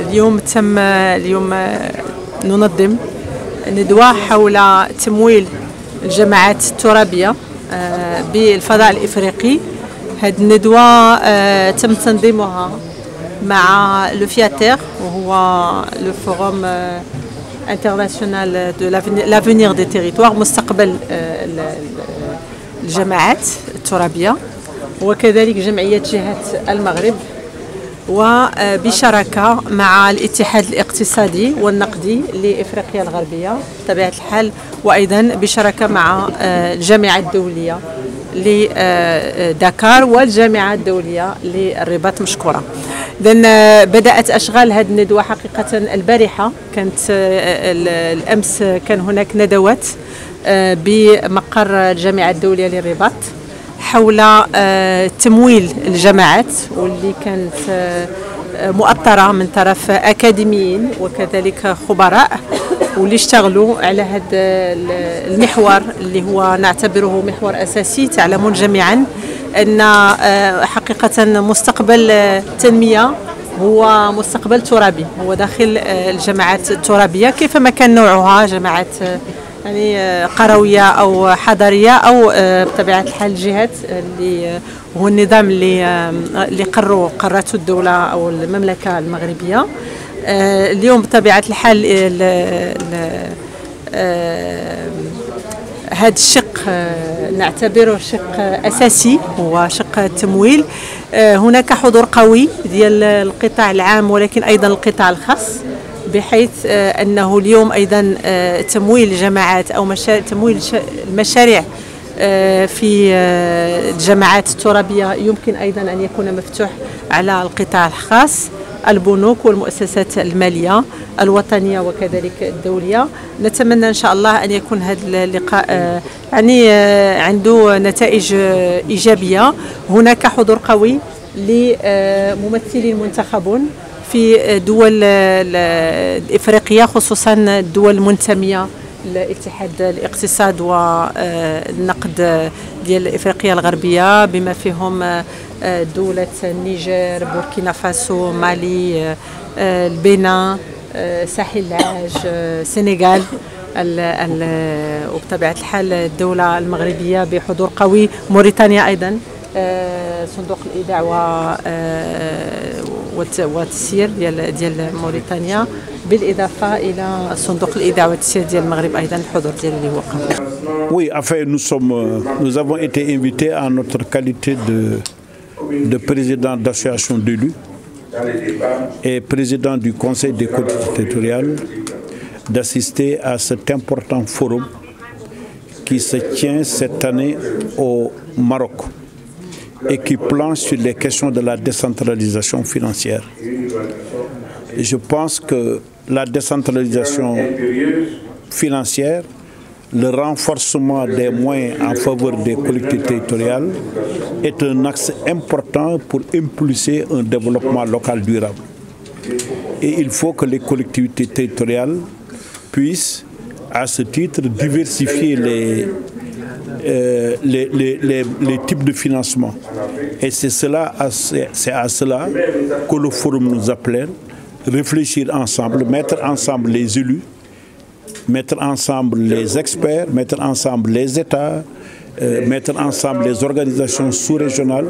اليوم تم اليوم ننظم ندوة حول تمويل الجماعات الترابية آه، بالفضاء الإفريقي. هذه الندوة آه، تم تنظيمها مع le FIATER وهو le Forum International de l'Avenir des Territoires مستقبل الجماعات الترابية وكذلك جمعية جهة المغرب. وبشراكة مع الاتحاد الاقتصادي والنقدي لإفريقيا الغربية. بطبيعة الحال وأيضا بشراكة مع آه، الجامعة الدولية. لدكار والجامعة الدولية للرباط مشكورة. إذن آه، بدأت أشغال هذه الندوة حقيقة البارحة. كانت آه، الأمس كان هناك ندوات بمقر الجامعة الدولية للرباط حول آه، تمويل الجماعات واللي كانت آه، مؤطرة من طرف أكاديميين وكذلك خبراء واللي اشتغلوا على هذا المحور اللي هو نعتبره محور أساسي تعلمون جميعا أن آه، حقيقة مستقبل التنمية هو مستقبل ترابي هو داخل الجماعات الترابية كيفما كان نوعها جماعات يعني آه، قروية أو حضريه أو آه، بطبيعة الحال الجهات اللي هو النظام اللي آه، اللي قروا قرته الدولة أو المملكة المغربية. اليوم بطبيعة الحال هذا الشق نعتبره شق أساسي هو شق التمويل هناك حضور قوي ديال القطاع العام ولكن أيضا القطاع الخاص. بحيث آه، أنه اليوم أيضا آه، تمويل الجماعات مشاريع تمويل المشاريع آه، في الجماعات الترابية. يمكن أيضا أن يكون مفتوح على القطاع الخاص البنوك والمؤسسات المالية الوطنية وكذلك الدولية. نتمنى إن شاء الله أن يكون هذا اللقاء يعني عنده نتائج إيجابية. هناك حضور قوي لممثلين منتخبون في دول الإفريقية خصوصا الدول المنتمية لاتحاد الاقتصاد والنقد ديال إفريقيا الغربية بما فيهم دولة النيجر بوركينا فاسو مالي البنان ساحل العاج السنغال وبطبيعة الحال الدولة المغربية بحضور قوي. موريتانيا أيضا صندوق الايداع والتسيير ديال ديال موريتانيا بالاضافه الى صندوق الايداع والتسيير ديال المغرب ايضا الحضور ديال اللي هو قبل Oui, enfin, nous, sommes, nous avons été invités en notre qualité de, de président d'association d'élus et président du Conseil des collectivités territoriales d'assister à cet important forum qui se tient cette année au Maroc et qui planche sur les questions de la décentralisation financière. je pense que la décentralisation financière, le renforcement des moyens en faveur des collectivités territoriales est un axe important pour impulser un développement local durable. Et il faut que les collectivités territoriales puissent, à ce titre, diversifier les, euh, les, types de financement. Et c'est cela, à cela que le forum nous appelle, réfléchir ensemble, mettre ensemble les élus, mettre ensemble les experts, mettre ensemble les États, euh, mettre ensemble les organisations sous-régionales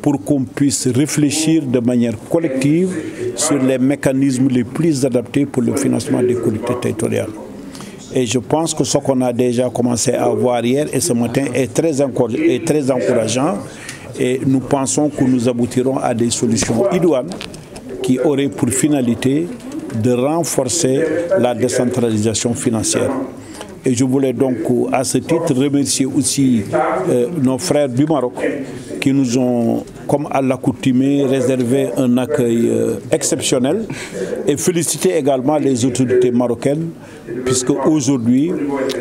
pour qu'on puisse réfléchir de manière collective sur les mécanismes les plus adaptés pour le financement des collectivités territoriales. Et je pense que ce qu'on a déjà commencé à voir hier et ce matin est très, est très encourageant. Et nous pensons que nous aboutirons à des solutions idoines qui auraient pour finalité de renforcer la décentralisation financière. Et je voulais donc à ce titre remercier aussi euh, nos frères du Maroc qui nous ont, comme à l'accoutumée, réservé un accueil euh, exceptionnel et féliciter également les autorités marocaines puisque aujourd'hui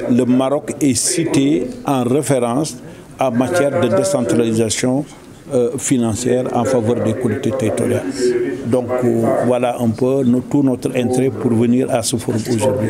le Maroc est cité en référence en matière de décentralisation euh, financière en faveur des collectivités territoriales. Donc voilà un peu tout notre intérêt pour venir à ce forum aujourd'hui.